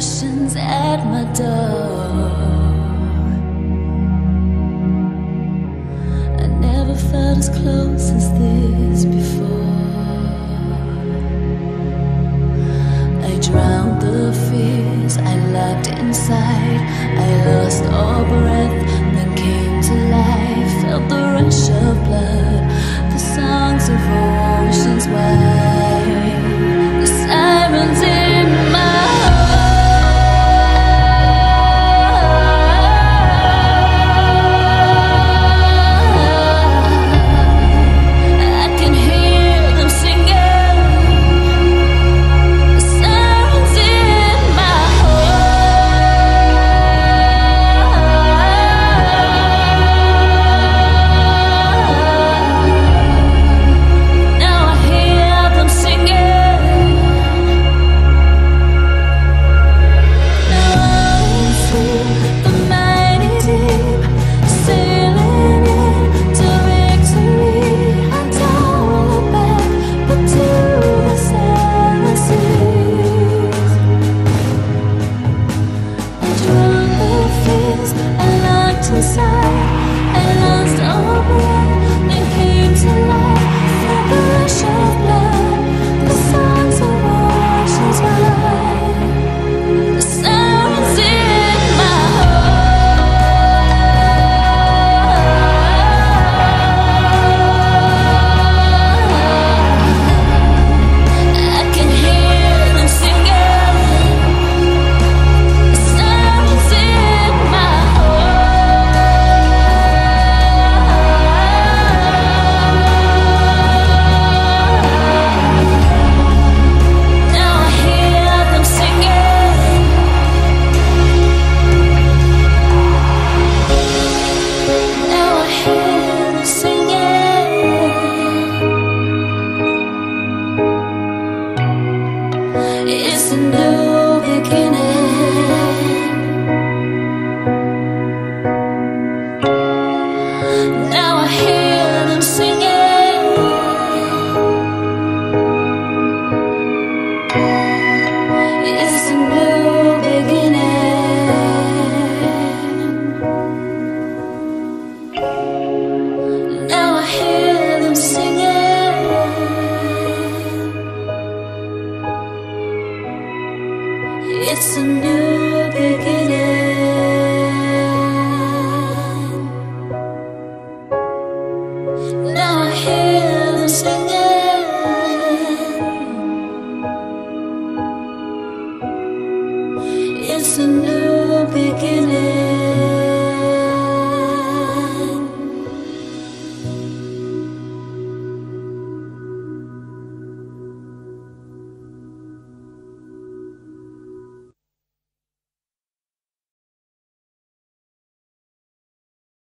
oceans at my door. I never felt as close as this before. I drowned the fears I locked inside. I lost all breath. window It's a new beginning. Now I hear them singing. It's a new